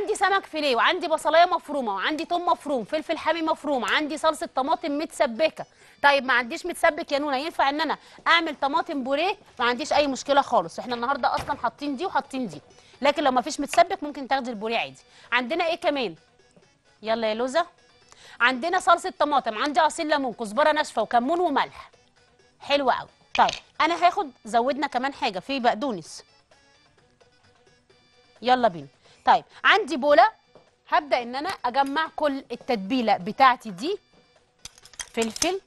عندي سمك فيليه وعندي بصلايه مفرومه وعندي توم مفروم فلفل حامي مفروم عندي صلصه طماطم متسبكه. طيب ما عنديش متسبك يا نونا ينفع ان أنا اعمل طماطم بوريه؟ ما عنديش اي مشكله خالص إحنا النهارده أصلا حاطين دي وحاطين دي. لكن لو ما فيش متسبك ممكن تاخدي البوريه عادي. عندنا إيه كمان؟ يلا يا لوزة. عندنا صلصة طماطم عندي عصير ليمون كزبرة ناشفة وكمون وملح. حلو قوي. طيب أنا هاخد زودنا كمان حاجة في بقدونس. يلا بينا. طيب عندي بوله. هبدأ إن أنا أجمع كل التتبيلة بتاعتي دي. فلفل.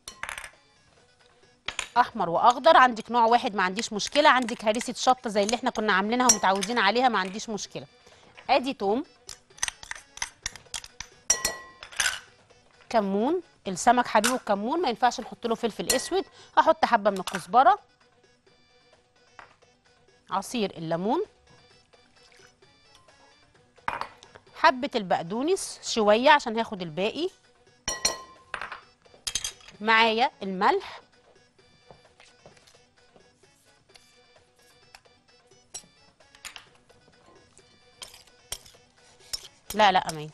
أحمر وأخضر. عندك نوع واحد ما عنديش مشكلة. عندك هريسة شطة زي اللي إحنا كنا عاملينها ومتعودين عليها ما عنديش مشكلة. أدي توم. كمون. السمك حبيبه الكمون ما ينفعش نحط له فلفل أسود. هحط حبة من الكزبرة. عصير الليمون. حبة البقدونس شوية عشان هاخد الباقي. معايا الملح. لا لا أمان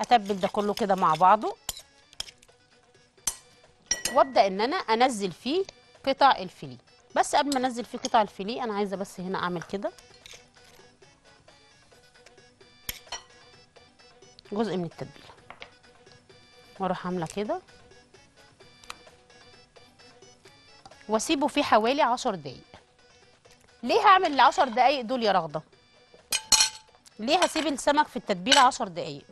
أتبل ده كله كده مع بعضه. وأبدأ إن أنا أنزل فيه قطع الفيليه. بس قبل ما أنزل فيه قطع الفيليه أنا عايزة بس هنا أعمل كده. جزء من التتبيله وأروح عاملة كده. واسيبه فيه حوالي عشر دقايق. ليه هعمل العشر دقايق دول يا رغدة؟ ليه هسيب السمك في التتبيله عشر دقايق؟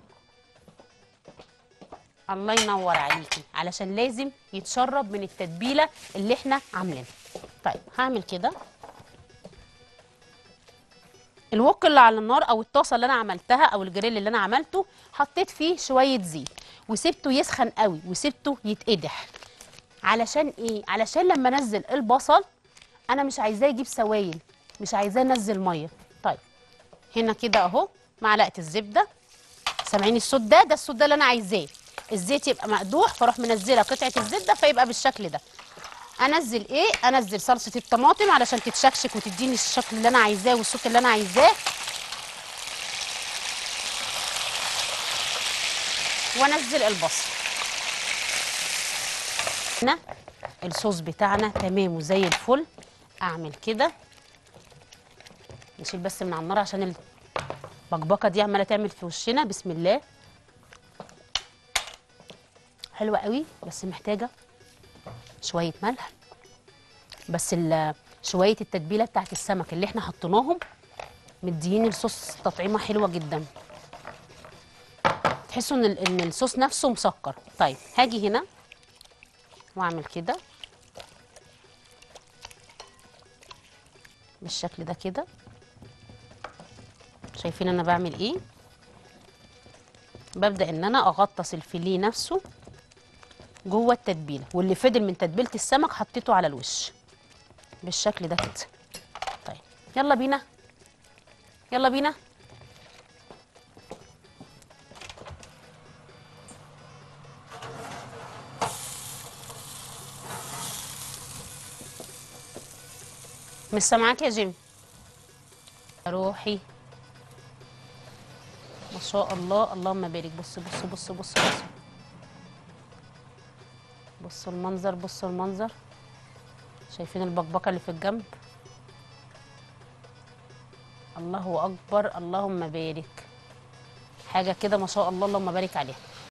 الله ينور عليكي. علشان لازم يتشرب من التتبيلة اللي إحنا عاملينها. طيب هعمل كده. الوك اللي على النار أو الطاسة اللي أنا عملتها أو الجريل اللي أنا عملته حطيت فيه شوية زيت وسبته يسخن قوي وسبته يتقدح. علشان إيه؟ علشان لما أنزل البصل أنا مش عايزاه يجيب سوائل مش عايزاه ينزل مية. طيب هنا كده أهو معلقة الزبده سامعين الصوت ده؟ ده الصوت ده اللي أنا عايزاه. الزيت يبقى مقدوح فأروح منزله قطعة الزبده فيبقى بالشكل ده. انزل إيه؟ انزل صلصة الطماطم علشان تتشكشك وتديني الشكل اللي أنا عايزاه والصوت اللي أنا عايزاه. وانزل البصل. هنا الصوص بتاعنا تمام وزي الفل. اعمل كده. نشيل بس من على النار عشان البكبكة دي عمالة تعمل في وشنا. بسم الله. حلوة قوي بس محتاجة شوية ملح بس شوية التتبيلة بتاعت السمك اللي إحنا حطيناهم مديين الصوص تطعيمة حلوة جدا. تحسوا إن إن الصوص نفسه مسكر. طيب هاجي هنا وأعمل كده. بالشكل ده كده. شايفين أنا بعمل إيه؟ ببدأ إن أنا أغطس الفيليه نفسه. جوه التتبيلة. واللي فضل من تتبيلة السمك حطيته على الوش. بالشكل ده. كده طيب. يلا بينا. يلا بينا. مش سامعاك يا جيمي روحي. ما شاء الله. اللهم بارك. بص بص بص بص بص. بصوا المنظر بصوا المنظر. شايفين البكبكة اللي في الجنب؟ الله أكبر اللهم بارك. حاجة كده ما شاء الله اللهم بارك عليها.